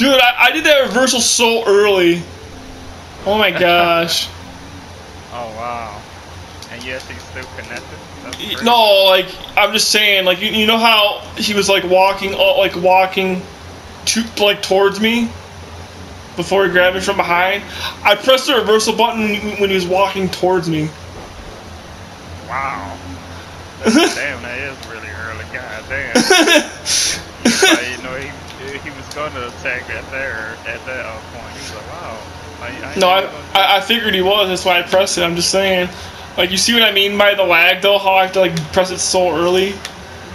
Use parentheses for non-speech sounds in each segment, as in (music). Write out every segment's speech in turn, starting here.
Dude, I, I did that reversal so early. Oh my (laughs) gosh. oh wow. And you actually still connected? No, like I'm just saying, like you, you know how he was like walking, uh, like walking, to like towards me before he grabbed me from behind. I pressed the reversal button when he was walking towards me. Wow. (laughs) damn, that is really early. God damn. (laughs) you know, he he was going to attack at there at that uh, point. He was like, wow. I, I no, I, I, figured he was. That's why I pressed it. I'm just saying. Like, you see what I mean by the lag, though? How I have to, like, press it so early?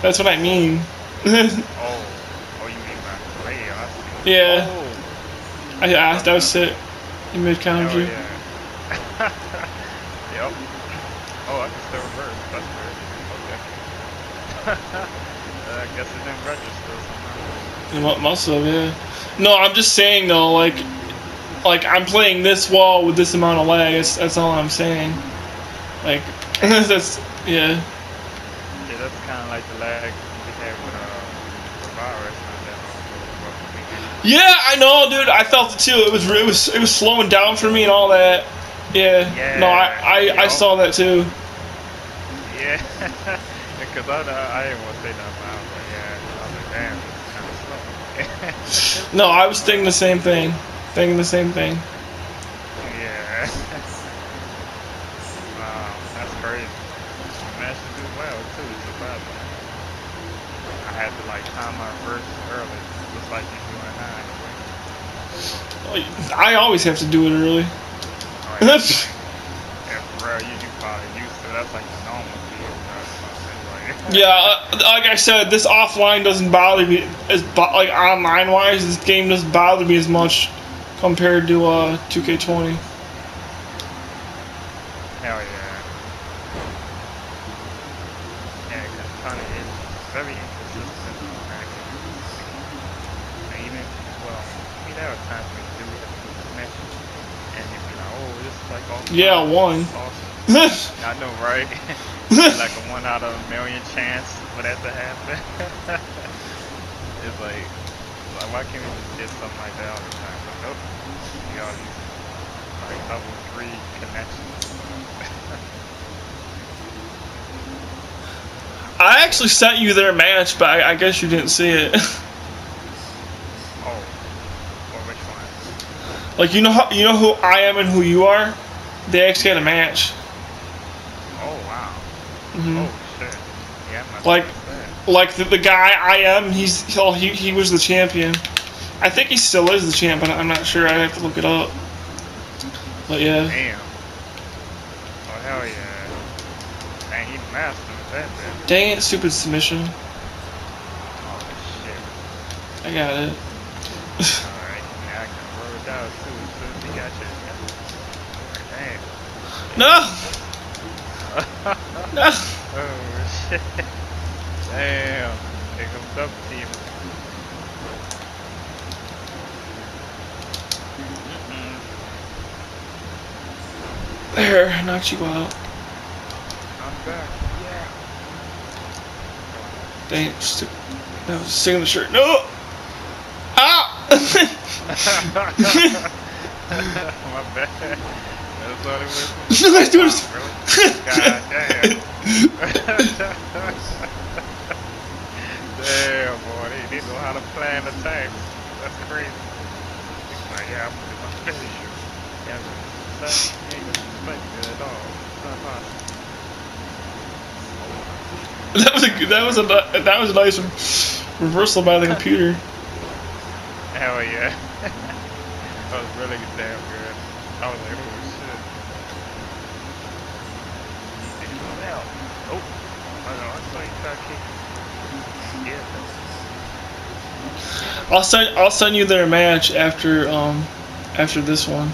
That's what I mean. (laughs) oh. Oh, you mean by delay? Yeah. Oh. I asked. I was it. in mid-counter view. Yeah. (laughs) yep. Oh, I can still reverse. That's weird. Okay. (laughs) uh, I guess it didn't register must have, yeah. No, I'm just saying though, like, like I'm playing this wall with this amount of lag. That's, that's all I'm saying. Like, (laughs) that's yeah. Yeah, that's kind of like the lag we had with uh, the virus. Yeah, I know, dude. I felt it too. It was it was it was slowing down for me and all that. Yeah. yeah no, I I, I saw that too. Yeah, (laughs) because I I didn't want to say nothing. I was like, yeah, I was like, damn no, I was thinking the same thing. Thinking the same thing. Yeah. wow, that's crazy. You managed to do well too, surprising. I had to like time my early, just like you doing. I always have to do it early. Oh, yeah. (laughs) real, you, you probably used to. That's like yeah, uh, like I said, this offline doesn't bother me as like online wise. This game doesn't bother me as much compared to uh 2K20. Hell yeah. Yeah, because Tony is very inconsistent even, well, mean, there are times do it match, and you be like, oh, is like all Yeah, one. (laughs) I know, right? (laughs) like a one out of a million chance for that to happen. (laughs) it's like, like, why can't we just get something like that all the time? But nope, you got these like level three connections. I actually sent you their match, but I, I guess you didn't see it. oh, well, which one? Like you know how you know who I am and who you are. They actually had a match. Mm-hmm. Oh shit! Yeah, like, like the, the guy I am. He's he he was the champion. I think he still is the champ, but I'm not sure. I have to look it up. But yeah. Damn. Oh hell yeah! Dang, he mastered that. Man. Dang it! Stupid submission. Oh shit! I got it. Alright, (laughs) now I can roll it down too. As soon as he got you. Damn. No. no. Oh shit. Damn. Here comes up team. There, knocked you out. I'm back. Yeah. Dang, that was the shirt. No! Ah! (laughs) My bad. That's what it was. No, I it. God damn. damn, boy. They know how to plan. That's crazy. like, yeah, I'm going to finish you. Yeah, ain't going to at all. Possible. That was a that was a that was a nice reversal by the computer. Hell yeah, (laughs) that was really damn good. I was like, oh shit. I'll send I'll send you their match after um after this one.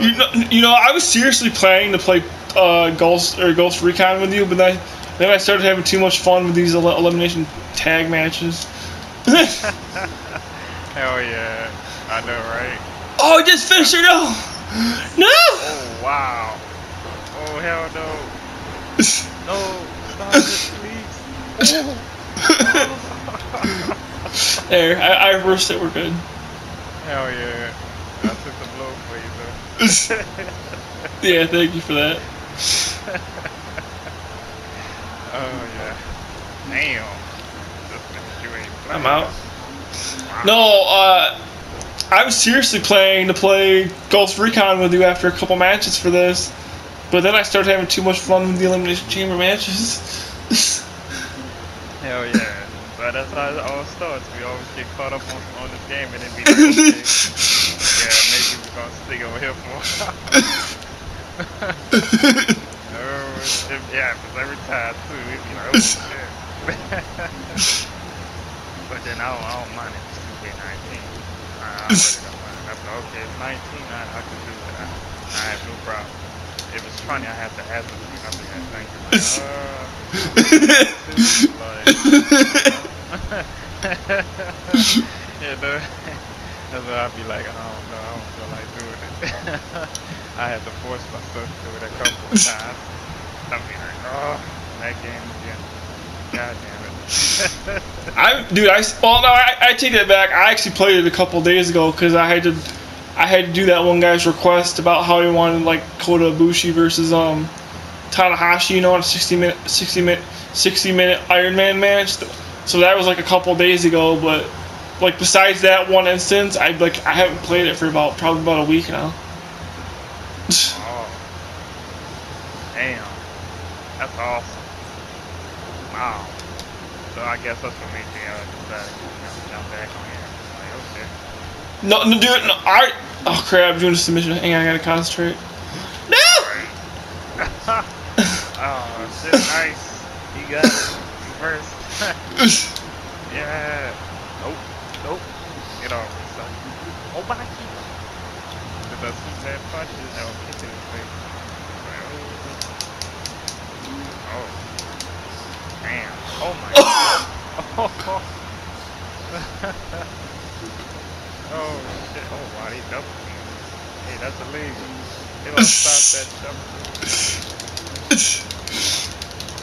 You know, you know, I was seriously planning to play uh, Ghost or Ghost Recon with you, but then then I started having too much fun with these el- elimination tag matches. (laughs) Hell yeah. I know, right? oh, I just finished her no, no. Oh, wow. Oh, hell no. (laughs) No, stop this, please. there, I, I reversed it. We're good. Hell yeah. I took the blow for you, though. (laughs) yeah, thank you for that. Oh, yeah. Damn. Just because you ain't playing. I'm out. No, uh, I was seriously planning to play Ghost Recon with you after a couple matches for this, but then I started having too much fun with the Elimination Chamber matches. (laughs) Hell yeah. But that's how it all starts. We always get caught up on, on this game and then be like, (laughs) yeah, maybe we're gonna stick over here for a while. (laughs) oh, it, yeah, because every time too, it'd be like, oh but then I don't, I don't mind it. It's 2K19. I, I really don't mind. I'm okay, it's 19, I, I can do it. I, I have no problem. If it's 20, I have to ask them. Be like, thank you. Like, uh, like, (laughs) (laughs) yeah, no, that's I'd be like, I don't know, I don't feel like doing it. (laughs) I had to force myself to it a couple of times. I'd be like, oh, that game again. God damn it. (laughs) I, dude, I well, no, I, I take that back. I actually played it a couple days ago because I had to, I had to do that one guy's request about how he wanted like Kota Ibushi versus um, Tanahashi, you know, on a 60 minute, 60 minute, 60 minute Iron Man match. So that was like a couple days ago, but like besides that one instance, I like I haven't played it for about probably about a week now. Oh. Damn. That's awesome. Wow. So I guess that's what made me uh, decide to you know, jump back on here. Like, okay. No, no, dude, no, I. Oh crap! I'm doing a submission. Hang on, I gotta concentrate. No. (laughs) oh, shit, nice. You got it. You first. (laughs) yeah. Nope. Nope. Get off. Oh, my. Did those bad punches? That will kick in his face. Oh. Damn. Oh my (laughs) god. Oh. (laughs) oh shit. Oh wow, he doubled me. Hey, that's illegal. They don't stop that (laughs) double.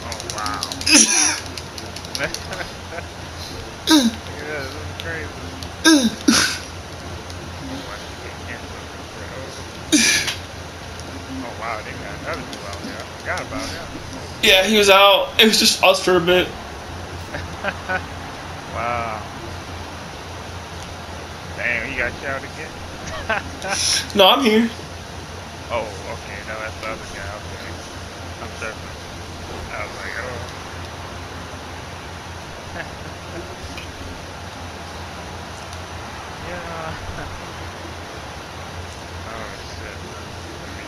Oh wow. Look at that, this is crazy. Oh, I should get canceled. Oh wow, they got another dude out there. I forgot about him. Yeah, he was out. It was just us for a bit. (laughs) wow. Damn, you got shot again? (laughs) No, I'm here. oh, okay, no, that's the other guy. Okay. I'm surfing. I was like, oh. yeah. oh, shit. Let me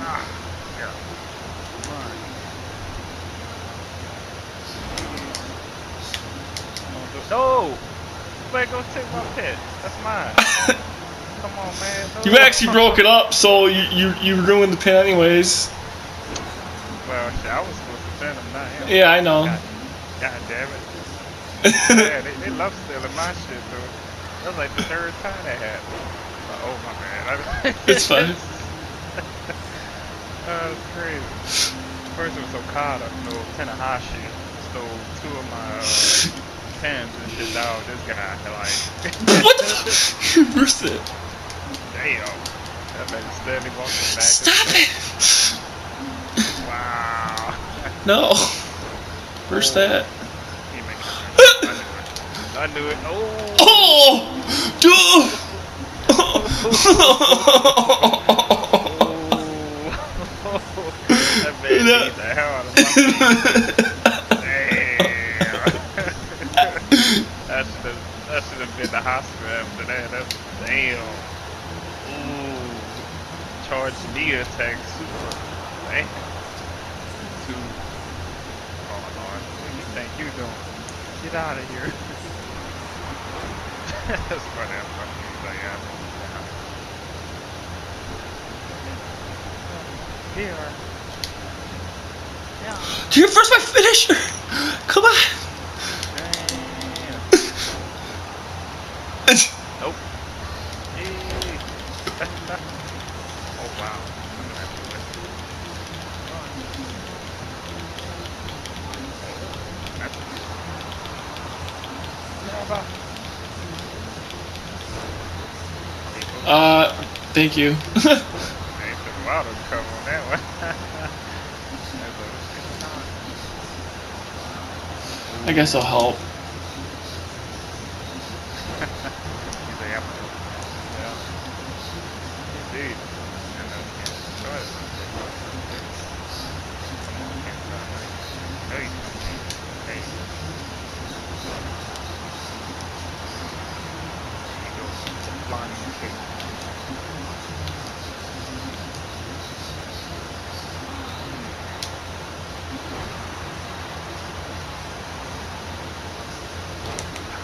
Ah, yeah. Come on. No! You better go take my pet. That's mine. (laughs) Come on, man. No. You actually broke it up, so you you, you ruined the pin anyways. Well, shit, I was supposed to send him, not him. Yeah, I know. God, God damn it. (laughs) yeah, they, they love stealing my shit, though. That was like the third time that happened. Uh, oh, my bad. (laughs) It's fine. That was crazy. First it was Okada, no, Tanahashi stole two of my uh, pens and shit out. This guy, like, (laughs) what the? f- (laughs) You reversed it. damn. That man steadily walking back. Stop it! Wow. No. (laughs) That. He makes sense. I knew it. I knew it. Oh. Oh, that man That- beat the hell out of my Damn. that should have that should have been the hospital after that. That's damn. Ooh. Charge me attack super. Damn. Two. Oh Lord. What do you think you doing? Get out of here. (laughs) That's funny. I'm fucking like, yeah. Here. Yeah. You're first my finisher! Come on! Damn. Nope. Yay. oh wow. I'm gonna have to win. That's Never. Uh, thank you. Man, it took a while to come on that Uh, one. you. (laughs) I guess I'll help. He's like, I'm yeah. Indeed. And then we can enjoy it. Come on, can't stop me. No, you can't. Hey. There you go. Flying kick.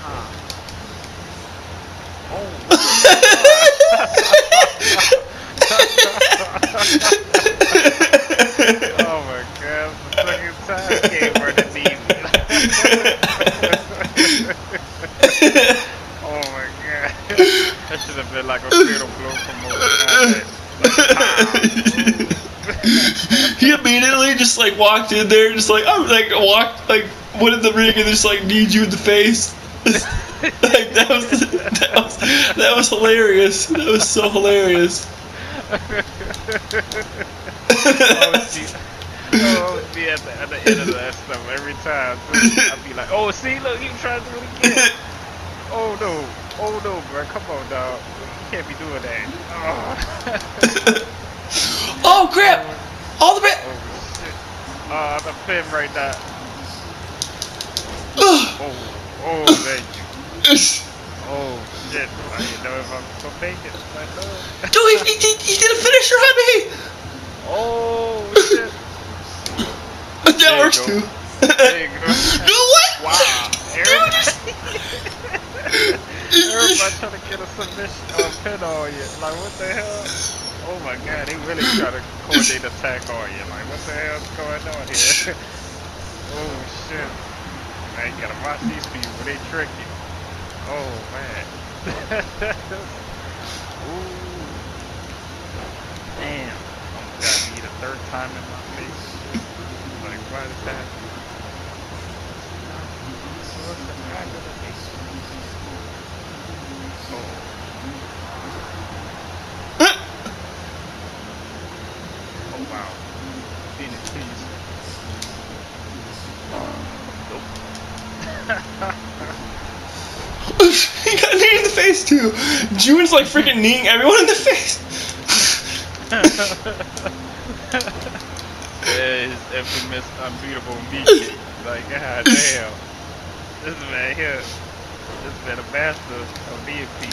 Ah. Oh my god, the second time came where the knee Oh my god. That should have been like a fatal blow from. Like, he immediately just like walked in there, just like I'm like walked like went in the ring and just like kneed you in the face. (laughs) like that was that was that was hilarious. That was so hilarious. (laughs) oh, oh, be at the, at the end of that stuff every time. I'd be like, oh, see, look, you trying to do it again. (laughs) Oh no, oh no, bro, come on, dog. You can't be doing that. (laughs) Oh, oh crap! All the bit. oh shit. Uh, the fin right there. Oh, oh, thank you. (laughs) Oh shit, I didn't know if I'm gonna make it. I know. Dude, he, he, he did a finisher on me. Oh shit. That There works too. There you go. (laughs) (laughs) Dude, what? Wow. Dude, Everybody, everybody trying to get a submission or a pin on you. Like, what the hell? Oh my god, they really try to coordinate attack on you. Like, what the hell's going on here? (laughs) oh shit. Man, you gotta watch these people, they trick you. Oh man. Ooh. Damn. Oh my god, need a third time in my face. Like, why is that? What's the back of the face? Oh. Oh wow. Phoenix, please. Nope. (laughs) he got kneed in the face too. June's like freaking kneeing everyone in the face. (laughs) (laughs) his infamous unbeatable meat. Like, (laughs) god damn. This man here, this man a master of DP.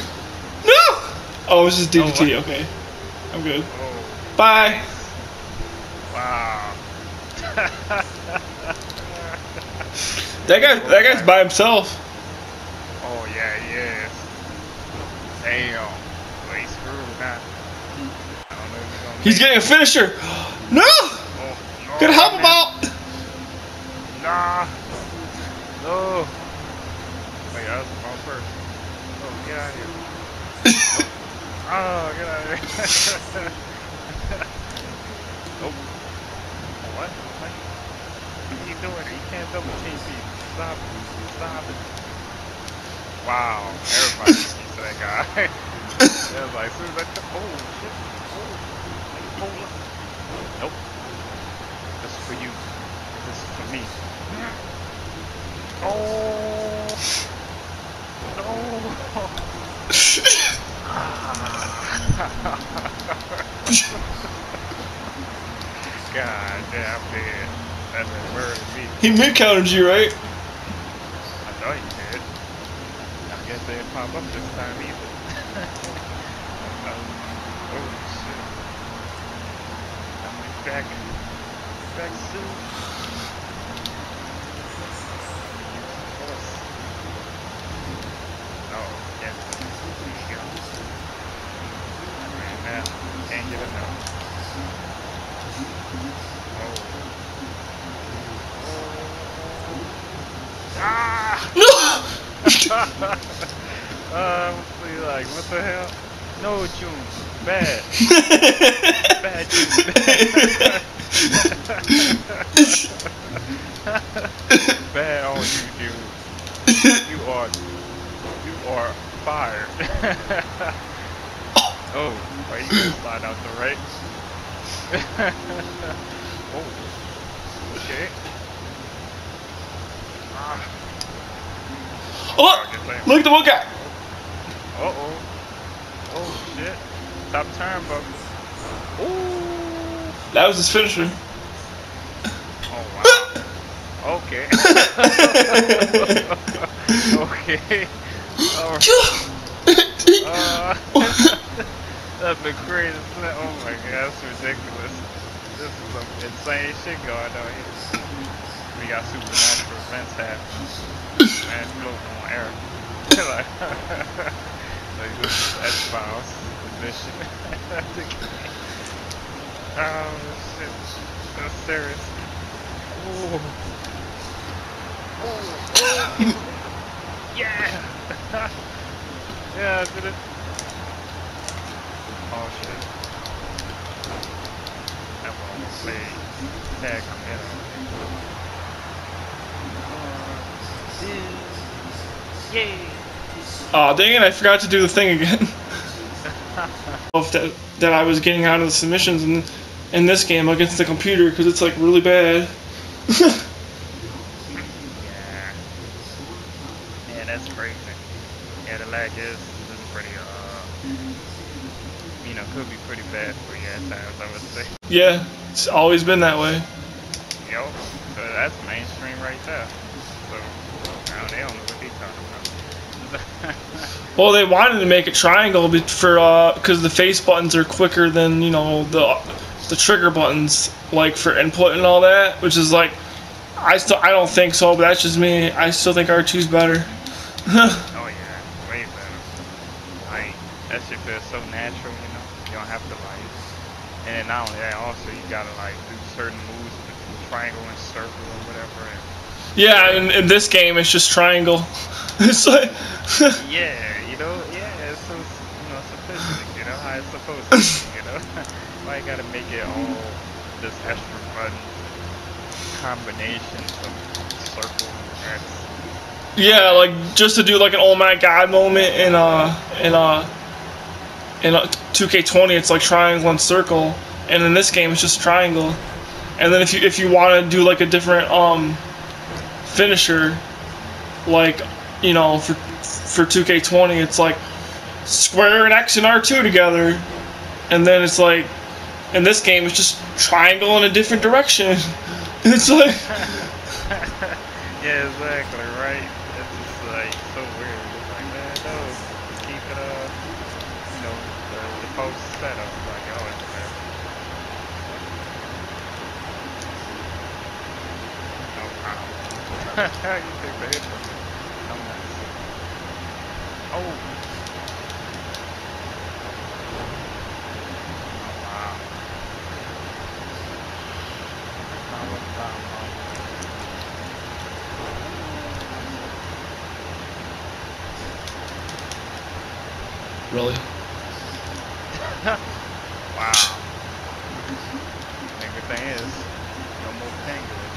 No. Oh, it was just DDT. Oh, okay, I'm good. Oh, Bye. wow. (laughs) That guy. That guy's by himself. oh, yeah, yeah. Damn. Well, he's screwed now. I don't know if he's gonna He's make getting a finisher. (gasps) No. Oh, Gotta help him out. Nah. No. Wait, that was the wrong person. Oh, get out of here. (laughs) oh, get out of here. (laughs) nope. What? What? What are you doing? You can't double team people. Stop it. Stop it. Wow. Everybody (laughs) sees that guy. was like, as soon as I oh, shit. Oh, like, hold up. Nope. For you. This is for me. Oh no! (laughs) God damn, man. That man murdered me. He mid countered you, right? I know he did. I guess they didn't pop up this time either. oh, oh shit. I'm back. Back soon. Force. get enough. Oh. Ah! No! uh, let's see, like, what the hell? No, Bad. Bad June. Bad on you, dude. You are, you are fired. oh, are you slide out the right? oh, okay. Ah, oh! Look at the one guy! uh oh. Oh shit. Top turn, bro. Ooh. That was his finisher. Oh wow. Okay. (laughs) okay. Alright. Uh, (laughs) that's the crazy. Oh my god, that's ridiculous. This is some insane shit going on here. We got supernatural events happening. Man, floating on air. (laughs) like, like this is X-Files mission. (laughs) oh shit. That's serious. Ooh. Oh, oh. yeah! (laughs) yeah, I did it. Oh shit. That one almost played tag commander. Yay! Aw, dang it, I forgot to do the thing again. (laughs) That, that I was getting out of the submissions in, in this game against the computer because it's like really bad. Yeah. (laughs) Yeah, that's crazy. Yeah, the lag is, is pretty, uh, you know, could be pretty bad for you at times, I would say. yeah, it's always been that way. Yo, so that's mainstream right there. So, now they don't know what they talking about. Well, they wanted to make it triangle for uh because the face buttons are quicker than you know the the trigger buttons like for input and all that, which is like I still I don't think so, but that's just me. I still think R2's better. oh yeah, way better. Like, that shit feels so natural, you know? You don't have to like, and then not only that, also you gotta like do certain moves with triangle and circle or whatever. And, yeah, in, in this game it's just triangle. (laughs) It's like yeah, you know, yeah, it's so, you know, simplistic, you know, how it's supposed to be, (laughs) you know? (laughs) Why you gotta make it all this extra fun combination of circle and. Yeah, like just to do like an oh my god moment in uh in uh in uh, 2K20 it's like triangle and circle, and in this game it's just triangle. And then if you if you want to do like a different um finisher, like you know for for 2K20 it's like square and X and R2 together, and then it's like in this game it's just triangle in a different direction. (laughs) It's like (laughs) yeah, exactly, right? It's just like so weird. It's like, man, no, keep it, uh, you know, the, post setup. Like, it's there. No problem. you take the hit. Oh. Oh, wow. Now what's that, man? really. Wow. And good thing is, no more penguins.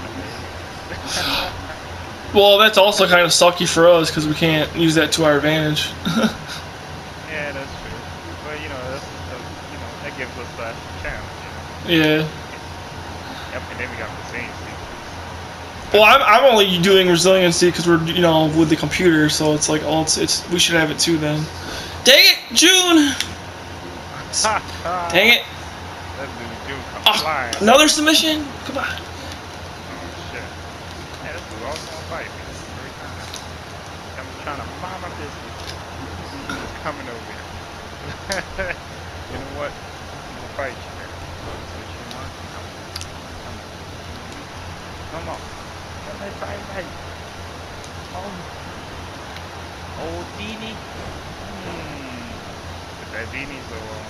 Well, that's also kind of sucky for us because we can't use that to our advantage. (laughs) yeah, that's true. But you know, that's, that's you know, that gives us that challenge. You know? yeah. Yep, and then we got resiliency. Well, I'm, I'm only doing resiliency because we're you know with the computer, so it's like oh it's, it's we should have it too then. Dang it, June! (laughs) Dang it! That dude June come Ah, another submission? Come on. Oh shit. Yeah, this dude always gonna fight me every time. I'm trying to mind my business. He's coming over here. (laughs) you know what? I'm gonna fight you. That's what you? Come on. Come on. Come on. Come on, fight, fight. Oh. Oh, Dini. Hmm. That Dini's a, uh,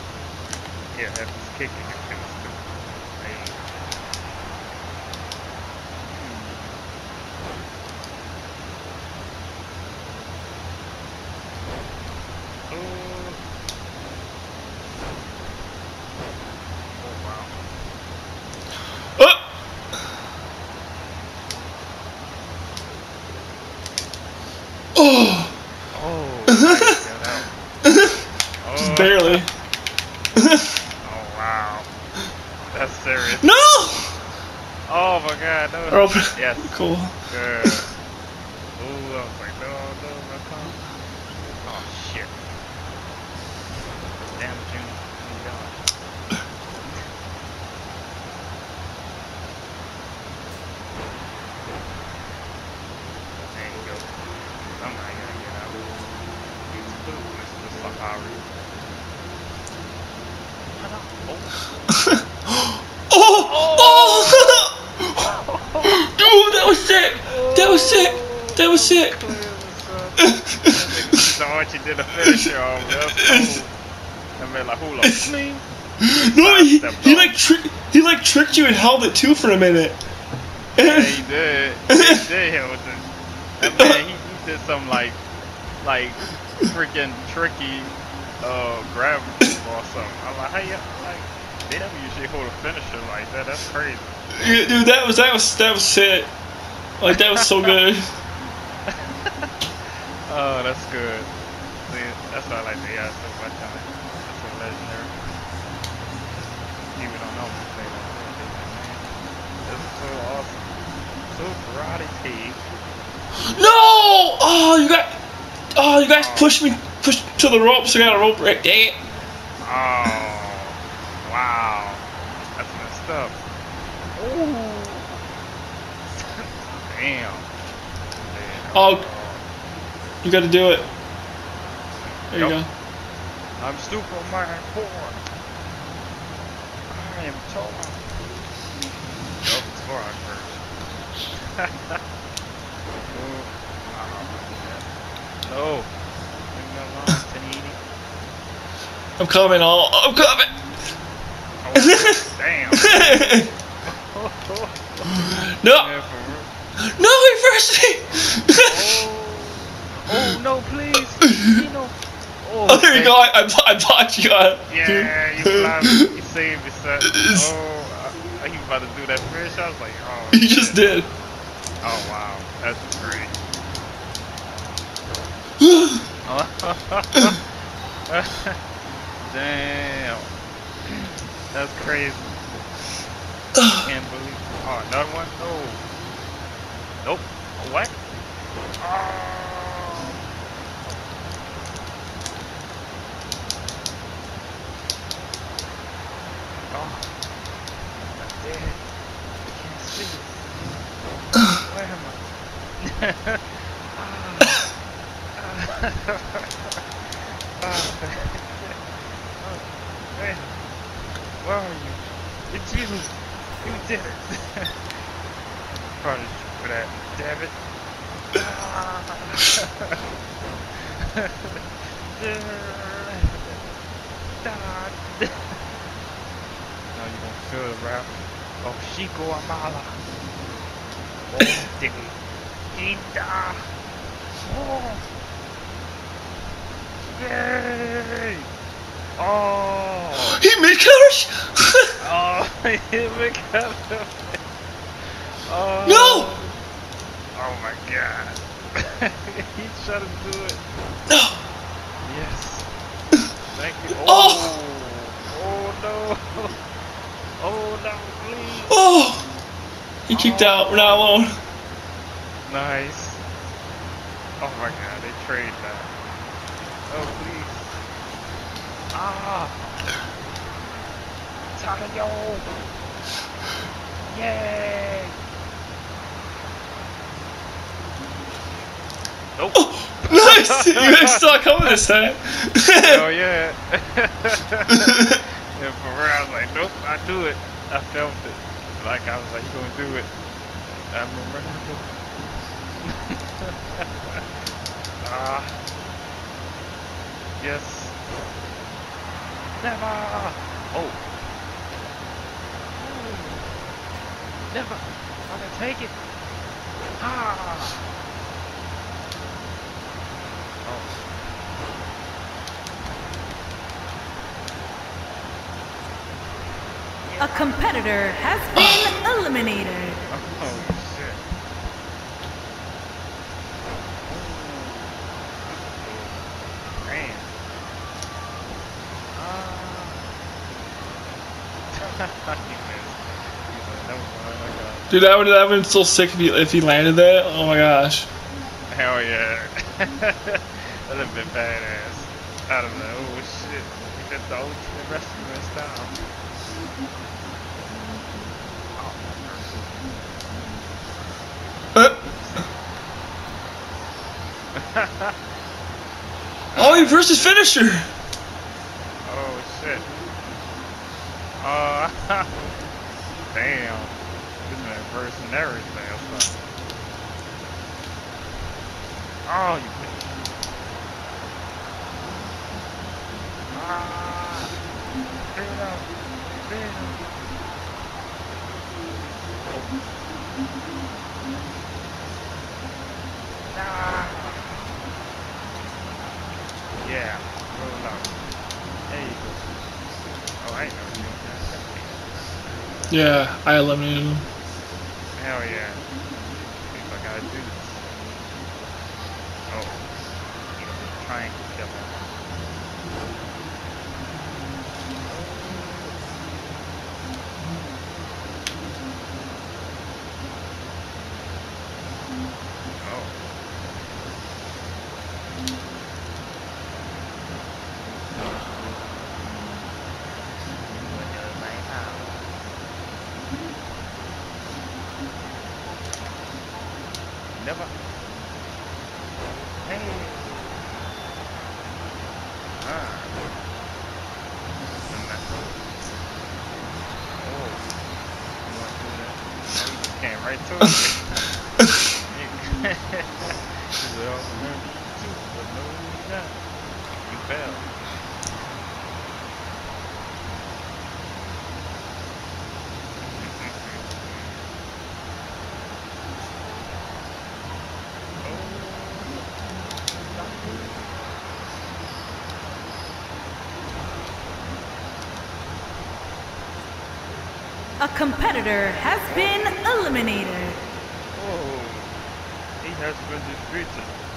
Yeah, that's kicking it kind of stupid. Hey. Hmm. Ooh. Oh wow. Oh! Oh! Oh, nice, get out. Oh. Just barely. Oh wow. That's serious. no! Oh my god, no. Yes. Cool. Good. Ooh, I was like, no, no, no, come. Oh shit. Damn June. You gone. There you go. Somebody gotta get out. It's blue, Mr. Sahari. Oh. Oh! Oh! Dude, that was sick! That was sick! That was sick! So what you did a finisher on me. That's cool. I mean, like, hula. Sling. No, he, he like tri- he like tricked you and held it too for a minute. Yeah, he did. He did with it. That man, he, he did some like, like, freaking tricky, uh, grab or something. I'm like, how you, like, they never usually hold a finisher like that. That's crazy. Yeah, Dude, that was that was that was sick. Like that was so good. (laughs) Oh, that's good. See, that's why I like the AI so much. I mean, it's so legendary. People don't know me play like that. They this is so awesome. So karate team. No! Oh, you got. Oh, you guys pushed me pushed to the ropes. I got a rope right. Dang it! Oh, wow. That's messed up. Ooh. Damn. Damn. Oh. You got to do it. There you go. I'm Superman 4. I am tall. Nope, it's four on first. (laughs) Oh, no. Leave me alone, 1080. I'm coming. All I'm coming. Oh, damn. (laughs) no, Yeah, for real. no, reverse me. Oh, oh no, please. Nino. Oh, (laughs) Oh, there you go. I, I, bought- I bought you. Uh, Yeah, you me. You (laughs) saved me, son. Oh, I, he was about to do that fish. I was like, oh. (laughs) you just did. Oh, wow. That's great. Damn. That's crazy. (sighs) Can't believe. Oh, another one? No. Nope. What? Oh. Oh. I'm dead. I can't see. Where am I? Oh. (laughs) Where are you? It's you! You did it! (laughs) You for that, damn it! now you gonna feel the rap of Chico Amala. Oh, Diggy. Ginda! Oh! Yay! Oh! He made colors. (laughs) Oh, he hit me cut of it. Oh. No! Oh my god. (laughs) he tried to do it. no. (gasps) Yes. Thank you. (gasps) Oh. Oh. Oh no. Oh no, please. Oh. He kicked out. We're not alone. Nice. Oh my god, they trade that. Oh please. Ah. Takayo. Yay. Nope. Oh, nice. (laughs) You guys saw it coming this time. Oh (laughs) yeah. (laughs) yeah, for real, I was like, nope, I do it. I felt it. Like I was like, you gonna do it. I remember. ah. Yes. Never. Oh. Never. I'm gonna take it. Ah. A competitor has been eliminated. Oh shit. Man. Ah. He missed. He's like, "No, oh my God." Dude, that would that would been so sick if he if he landed that. Oh my gosh. Hell yeah. (laughs) That'd have been badass. I don't know. Oh shit. He did the ultimate wrestling style. Uh, oh, he his finisher. Oh shit. Uh, (laughs) damn. This man versing everything. That's. Oh, you. Ah. Out. Clear out. Ah. Yeah. Roll out. There you go. Oh, I ain't never seen that. Yeah, I eliminated him. Hell yeah. I gotta do this. Oh. The triangle killer. Oh. Never. Hey. Ah. And that's all. Oh. You want to do that? Oh, you just came right to it. You- He said, "Oh, remember you too," but no, you not. You failed. A competitor has been eliminated. Oh, he has been defeated.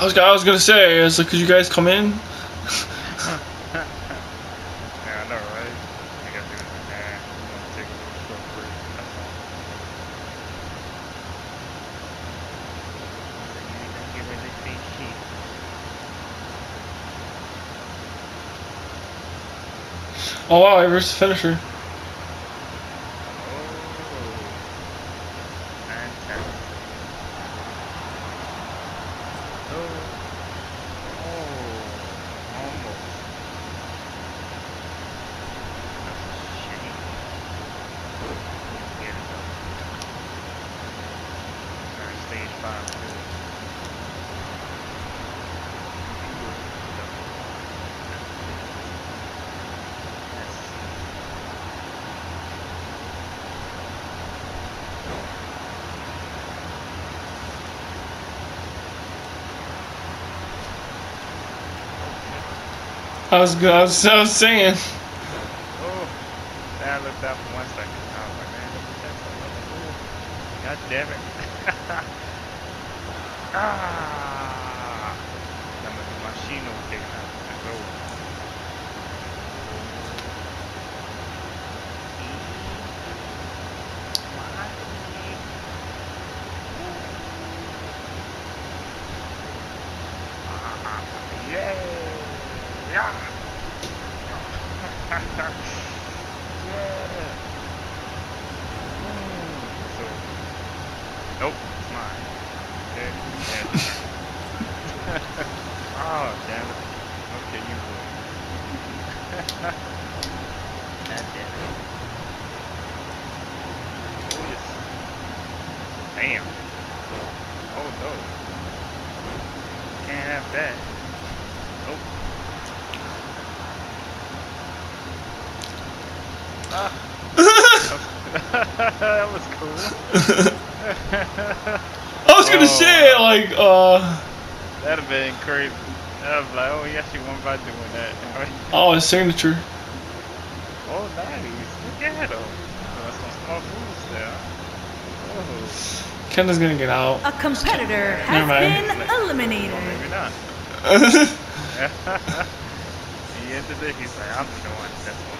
I was I was gonna say, I was like, could you guys come in? (laughs) Yeah, I know, right? I gotta do it. Nah, I'm gonna take a little short break. That's all. You ain't gonna get rid of this shit. Oh wow, I versed the finisher. Oh, fantastic. Oh, oh, almost. That's a shame. Get it though. Alright, stage I was I was, I was saying. Oh, then I looked up for one second. I was like, man, let me check something. I was like, oh, god damn it. Ah! That must be Machino kicking out. Let's go. Yeah! Yeah! yeah! So, nope, (laughs) it's mine. Okay, yeah. oh, damn it. Okay, you will. God damn it. Oh, yes. Damn. Oh, no. Can't have that. Nope. Ah. that was (laughs) cool. I was gonna Oh. say like uh That'd have been crazy. I'd be like, oh, yeah, she won by doing that. (laughs) oh his signature. oh, nice. Look at him. Oh, some small moves there. Oh, Kenda's gonna get out. A competitor has Never mind. been eliminated. maybe not. (laughs) (laughs) he ended it. He's like, I'm the one. That's what